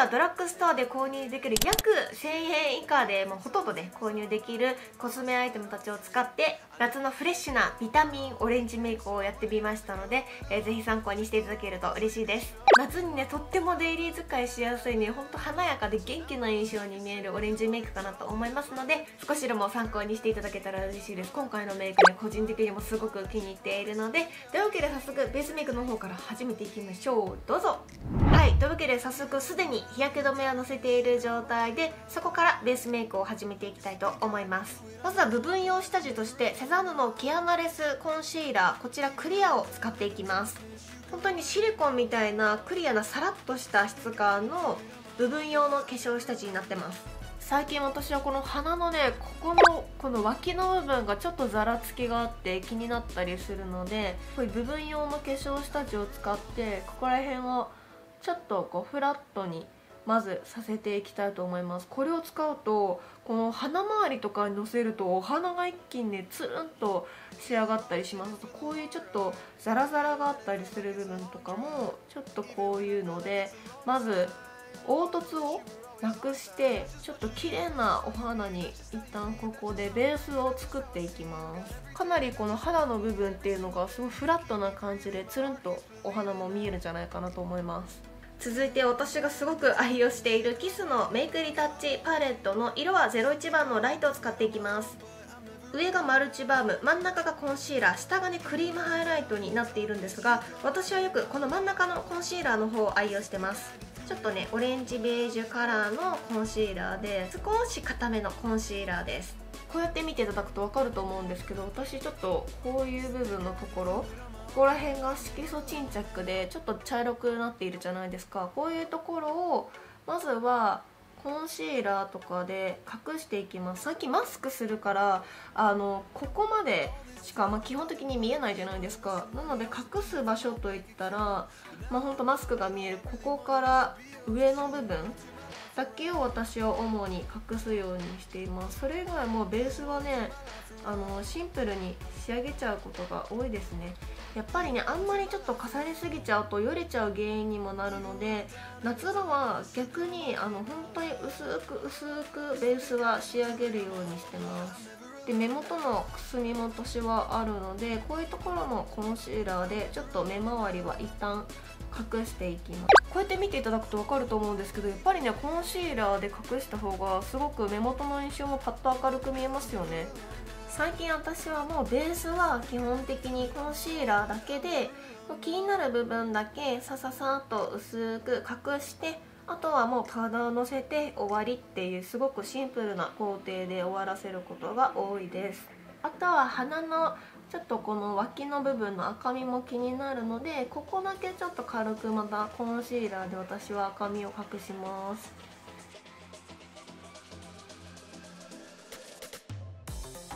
はドラッグストアで購入できる約1000円以下でもうほとんどで購入できるコスメアイテムたちを使って夏のフレッシュなビタミンオレンジメイクをやってみましたので、えー、ぜひ参考にしていただけると嬉しいです。夏にねとってもデイリー使いしやすいねほんと華やかで元気な印象に見えるオレンジメイクかなと思いますので少しでも参考にしていただけたら嬉しいです。今回のメイクね個人的にもすごく気に入っているのでというわけで早速ベースメイクの方から始めていきましょう。どうぞ。はいというわけで早速すでに日焼け止めをのせている状態でそこからベースメイクを始めていきたいと思います。まずは部分用下地としてザンヌの毛穴レスコンシーラーこちらクリアを使っていきます。本当にシリコンみたいなクリアなサラッとした質感の部分用の化粧下地になってます。最近私はこの鼻のねここのこの脇の部分がちょっとざらつきがあって気になったりするのでこういう部分用の化粧下地を使ってここら辺をちょっとこうフラットにまずさせていきたいと思います。これを使うとこの鼻周りとかにのせるとお鼻が一気にねつるんと仕上がったりします。こういうちょっとザラザラがあったりする部分とかもちょっとこういうのでまず凹凸をなくしてちょっと綺麗なお花に一旦ここでベースを作っていきます。かなりこの肌の部分っていうのがすごいフラットな感じでつるんとお花も見えるんじゃないかなと思います。続いて私がすごく愛用しているキスのメイクリタッチパレットの色は01番のライトを使っていきます。上がマルチバーム真ん中がコンシーラー下がねクリームハイライトになっているんですが私はよくこの真ん中のコンシーラーの方を愛用してます。ちょっとねオレンジベージュカラーのコンシーラーで少し固めのコンシーラーです。こうやって見ていただくと分かると思うんですけど私ちょっとこういう部分のところここら辺が色素沈着でちょっと茶色くなっているじゃないですか。こういうところをまずはコンシーラーとかで隠していきます。さっきマスクするからあのここまでしか、まあ、基本的に見えないじゃないですか。なので隠す場所といったら、まあ、ほんとマスクが見えるここから上の部分だけを私は主に隠すようにしています。それ以外もベースはねあのシンプルに仕上げちゃうことが多いですね。やっぱりねあんまりちょっと重ねすぎちゃうとよれちゃう原因にもなるので夏場は逆にあの本当に薄く薄くベースは仕上げるようにしてます。で目元のくすみも年はあるのでこういうところのコンシーラーでちょっと目周りは一旦隠していきます。こうやって見ていただくと分かると思うんですけどやっぱりねコンシーラーで隠した方がすごく目元の印象もパッと明るく見えますよね。最近私はもうベースは基本的にコンシーラーだけで気になる部分だけさささっと薄く隠してあとはもうパウダーをのせて終わりっていうすごくシンプルな工程で終わらせることが多いです。あとは鼻のちょっとこの脇の部分の赤みも気になるのでここだけちょっと軽くまたコンシーラーで私は赤みを隠します。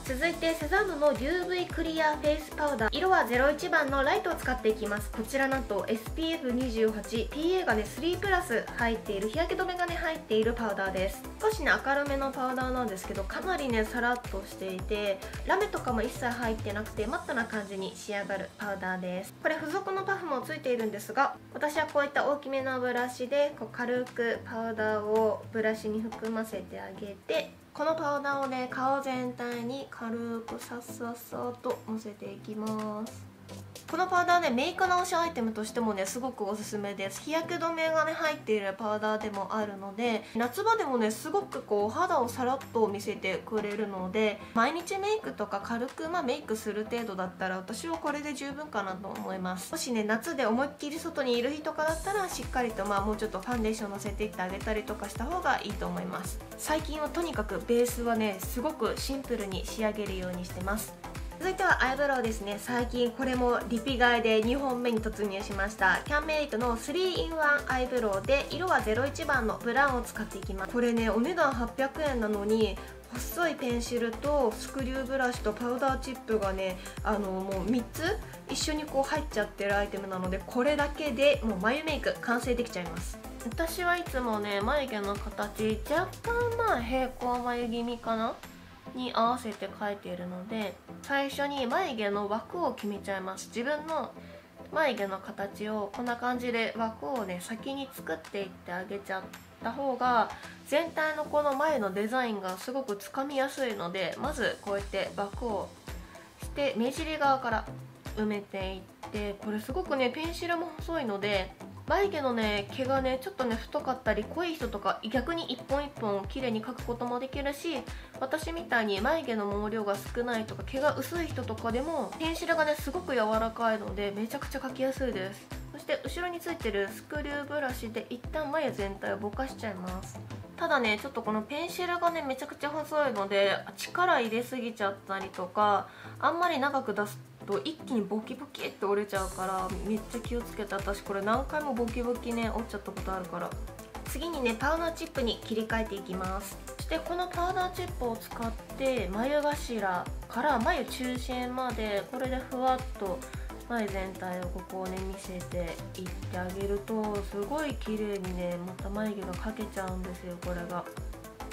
続いてセザンヌの UV クリアフェイスパウダー色は01番のライトを使っていきます。こちらなんと SPF28PA がね3プラス入っている日焼け止めがね入っているパウダーです。少しね明るめのパウダーなんですけどかなりねさらっとしていてラメとかも一切入ってなくてマットな感じに仕上がるパウダーです。これ付属のパフもついているんですが私はこういった大きめのブラシでこう軽くパウダーをブラシに含ませてあげてこのパウダーをね顔全体に軽くさっさっさとのせていきます。このパウダーねメイク直しアイテムとしてもねすごくおすすめです。日焼け止めがね入っているパウダーでもあるので夏場でもねすごくこう肌をさらっと見せてくれるので毎日メイクとか軽くまあメイクする程度だったら私はこれで十分かなと思います。もしね夏で思いっきり外にいる日とかだったらしっかりとまあもうちょっとファンデーションのせていってあげたりとかした方がいいと思います。最近はとにかくベースはねすごくシンプルに仕上げるようにしてます。続いてはアイブロウですね。最近これもリピ買いで2本目に突入しました。キャンメイトの 3in1 アイブロウで色は01番のブラウンを使っていきます。これねお値段800円なのに細いペンシルとスクリューブラシとパウダーチップがねあのもう3つ一緒にこう入っちゃってるアイテムなのでこれだけでもう眉メイク完成できちゃいます。私はいつもね眉毛の形若干まあ平行眉気味かなに合わせて描いているので最初に眉毛の枠を決めちゃいます。自分の眉毛の形をこんな感じで枠をね先に作っていってあげちゃった方が全体のこの前のデザインがすごくつかみやすいのでまずこうやって枠をして目尻側から埋めていってこれすごくねペンシルも細いので眉毛のね毛がねちょっとね太かったり濃い人とか逆に一本一本綺麗に描くこともできるし私みたいに眉毛の毛量が少ないとか毛が薄い人とかでもペンシルがねすごく柔らかいのでめちゃくちゃ描きやすいです。そして後ろについてるスクリューブラシで一旦眉全体をぼかしちゃいます。ただねちょっとこのペンシルがねめちゃくちゃ細いので力入れすぎちゃったりとかあんまり長く出すと一気にボキボキって折れちゃうからめっちゃ気をつけて私これ何回もボキボキね折っちゃったことあるから。次にねパウダーチップに切り替えていきます。そしてこのパウダーチップを使って眉頭から眉中心までこれでふわっと眉全体をここをね見せていってあげるとすごい綺麗にねまた眉毛が描けちゃうんですよこれが。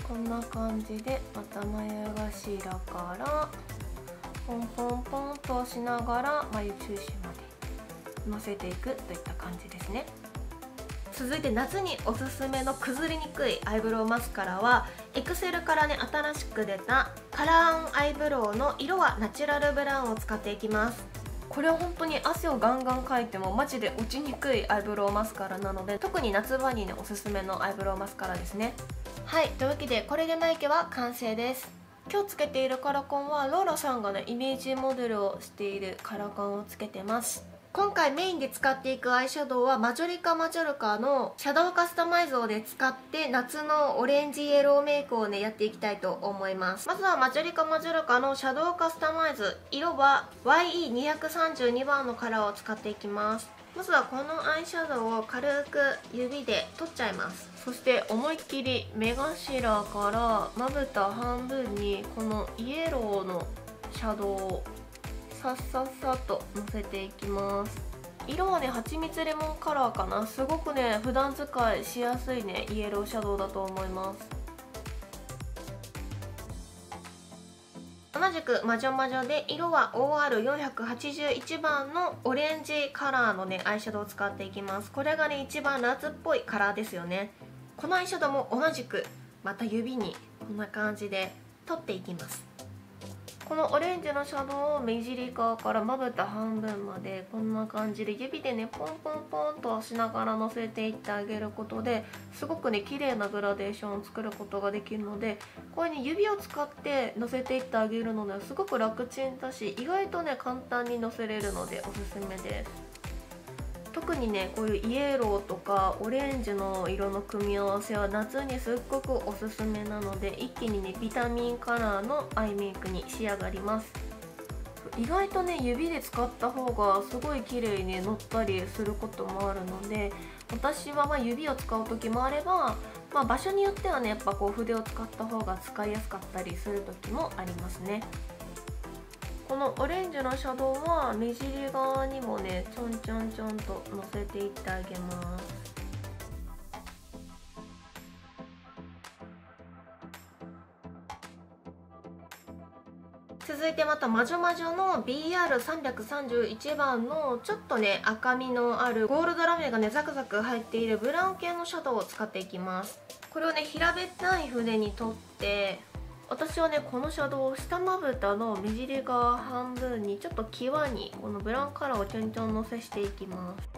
こんな感じでまた眉頭からポンポンポンと押しながら眉中心までのせていくといった感じですね続いて夏におすすめの崩れにくいアイブロウマスカラはエクセルからね新しく出たカラーンアイブロウの色はナチュラルブラウンを使っていきますこれは本当に汗をガンガンかいてもマジで落ちにくいアイブロウマスカラなので特に夏場にねおすすめのアイブロウマスカラですねはいというわけでこれで眉毛は完成です今日つけているカラコンはローラさんがねイメージモデルをしているカラコンをつけてます。今回メインで使っていくアイシャドウはマジョリカマジョルカのシャドウカスタマイズをで使って夏のオレンジイエローメイクをねやっていきたいと思います。まずはマジョリカマジョルカのシャドウカスタマイズ。色は YE232 番のカラーを使っていきます。まずはこのアイシャドウを軽く指で取っちゃいます。そして思いっきり目頭からまぶた半分にこのイエローのシャドウをさっさっさとのせていきます。色はねはちみつレモンカラーかな。すごくね普段使いしやすいねイエローシャドウだと思います。同じく魔女魔女で色は OR481 番のオレンジカラーのねアイシャドウを使っていきます。これがね一番夏っぽいカラーですよね。このアイシャドウも同じくまた指にこんな感じで取っていきます。このオレンジのシャドウを目尻側からまぶた半分までこんな感じで指でねポンポンポンと押しながらのせていってあげることですごくね綺麗なグラデーションを作ることができるのでこういうに指を使ってのせていってあげるのではすごく楽ちんだし意外とね簡単にのせれるのでおすすめです。特にねこういうイエローとかオレンジの色の組み合わせは夏にすっごくおすすめなので一気にねビタミンカラーのアイメイクに仕上がります。意外とね指で使った方がすごい綺麗に乗ったりすることもあるので私はま指を使う時もあれば、まあ、場所によってはねやっぱこう筆を使った方が使いやすかったりする時もありますね。このオレンジのシャドウは目尻側にもねちょんちょんちょんとのせていってあげます。続いてまた魔女魔女の BR331 番のちょっとね赤みのあるゴールドラメがねザクザク入っているブラウン系のシャドウを使っていきます。これをね平べったい筆に取って私はねこのシャドウ下まぶたの目尻側半分にちょっと際にこのブラウンカラーをちょんちょんのせしていきます。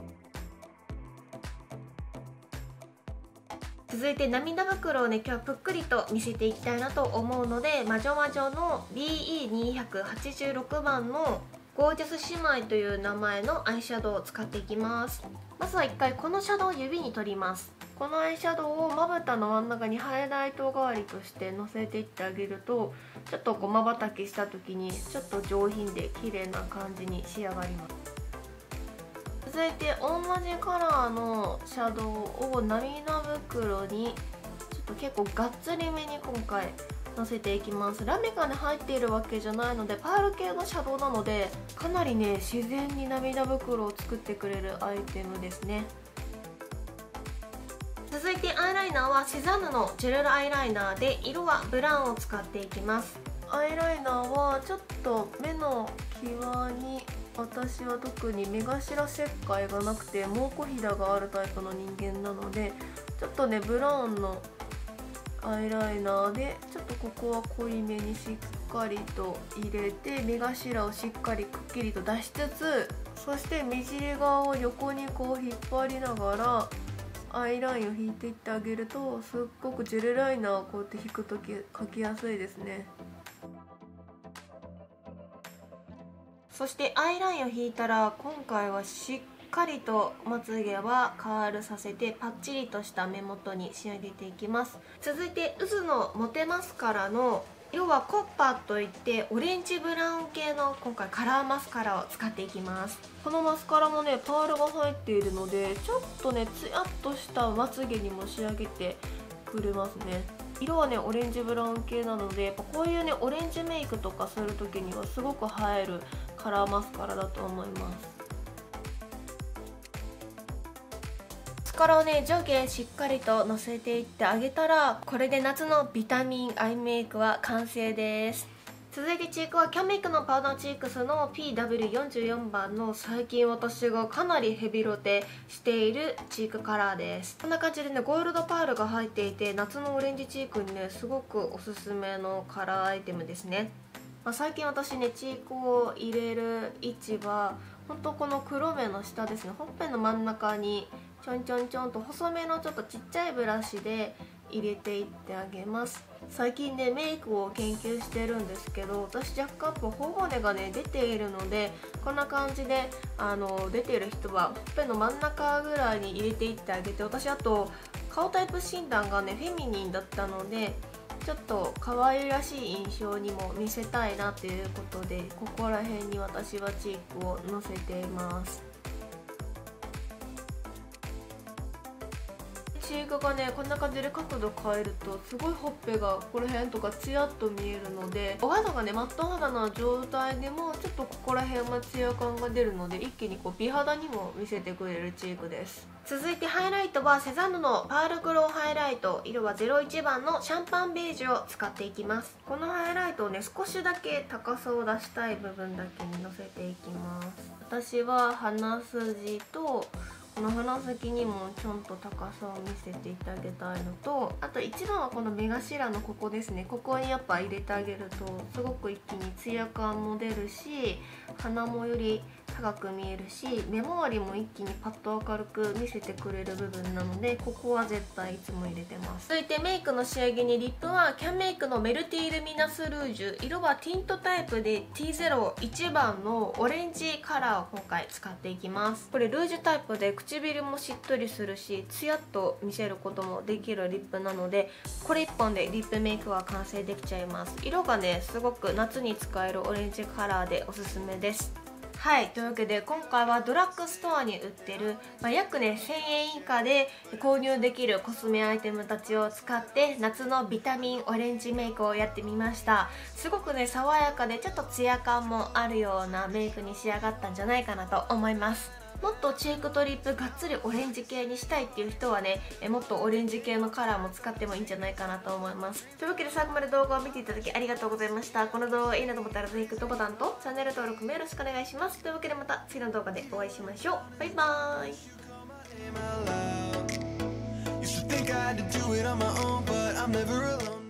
続いて涙袋をね今日はぷっくりと見せていきたいなと思うので魔女魔女の BE286 番のゴージャス姉妹という名前のアイシャドウを使っていきます。まずは1回このシャドウを指に取ります。このアイシャドウをまぶたの真ん中にハイライト代わりとしてのせていってあげるとちょっとこうまばたきした時にちょっと上品で綺麗な感じに仕上がります。続いて同じカラーのシャドウを涙袋にちょっと結構がっつりめに今回のせていきます。ラメがね入っているわけじゃないのでパール系のシャドウなのでかなりね自然に涙袋を作ってくれるアイテムですね。アイライナーはセザンヌのジェルアイライナーで色はブラウンを使っていきます。アイライナーはちょっと目の際に私は特に目頭切開がなくて蒙古ひだがあるタイプの人間なのでちちょっとねブラウンのアイライナーでちょっとここは濃いめにしっかりと入れて目頭をしっかりくっきりと出しつつそして目尻側を横にこう引っ張りながらアイラインを引いていってあげるとすっごくジェルライナーをこうやって引く時描きやすいですね。そしてアイラインを引いたら今回はしっかりとまつげはカールさせてパッチリとした目元に仕上げていきます。続いて渦のモテマスカラの要はコッパーといってオレンジブラウン系の今回カラーマスカラを使っていきます。このマスカラもねパールが入っているのでちょっとねツヤっとしたまつげにも仕上げてくれますね。色はねオレンジブラウン系なのでやっぱこういうねオレンジメイクとかする時にはすごく映えるカラーマスカラだと思います。スカラをね上下しっかりとのせていってあげたらこれで夏のビタミンアイメイクは完成です。続いてチークはキャメイクのパウダーチークスの PW44 番の最近私がかなりヘビロテしているチークカラーです。こんな感じでねゴールドパールが入っていて夏のオレンジチークにねすごくおすすめのカラーアイテムですね、まあ、最近私ねチークを入れる位置は本当この黒目の下ですね。ほっぺの真ん中にちょんちょんちょんと細めのちょっとちっちゃいブラシで入れていってあげます。最近ねメイクを研究してるんですけど私若干頬骨がね出ているのでこんな感じであの出てる人はほっぺの真ん中ぐらいに入れていってあげて私あと顔タイプ診断がねフェミニンだったのでちょっと可愛らしい印象にも見せたいなということでここら辺に私はチークをのせています。クがねこんな感じで角度変えるとすごいほっぺがここら辺とかツヤっと見えるのでお肌がねマット肌な状態でもちょっとここら辺はツヤ感が出るので一気にこう美肌にも見せてくれるチークです。続いてハイライトはセザンヌのパールグローハイライト色は01番のシャンパンベージュを使っていきます。このハイライトをね少しだけ高さを出したい部分だけにのせていきます。私は鼻筋とこの鼻先にもちょんと高さを見せていってあげたいのとあと一番はこの目頭のここですね。ここにやっぱ入れてあげるとすごく一気にツヤ感も出るし鼻もより高く見えるし目周りも一気にパッと明るく見せてくれる部分なのでここは絶対いつも入れてます。続いてメイクの仕上げにリップはキャンメイクのメルティールミナスルージュ。色はティントタイプで T01 番のオレンジカラーを今回使っていきます。これルージュタイプで唇もしっとりするしツヤっと見せることもできるリップなのでこれ1本でリップメイクは完成できちゃいます。色がねすごく夏に使えるオレンジカラーでおすすめです。はい。というわけで今回はドラッグストアに売ってる、まあ、約ね1000円以下で購入できるコスメアイテムたちを使って夏のビタミンオレンジメイクをやってみました。すごくね爽やかでちょっとツヤ感もあるようなメイクに仕上がったんじゃないかなと思います。もっとチークとリップがっつりオレンジ系にしたいっていう人はねえもっとオレンジ系のカラーも使ってもいいんじゃないかなと思います。というわけで最後まで動画を見ていただきありがとうございました。この動画いいなと思ったらぜひグッドボタンとチャンネル登録もよろしくお願いします。というわけでまた次の動画でお会いしましょう。バイバーイ I'd do it on my own, but I'm never alone.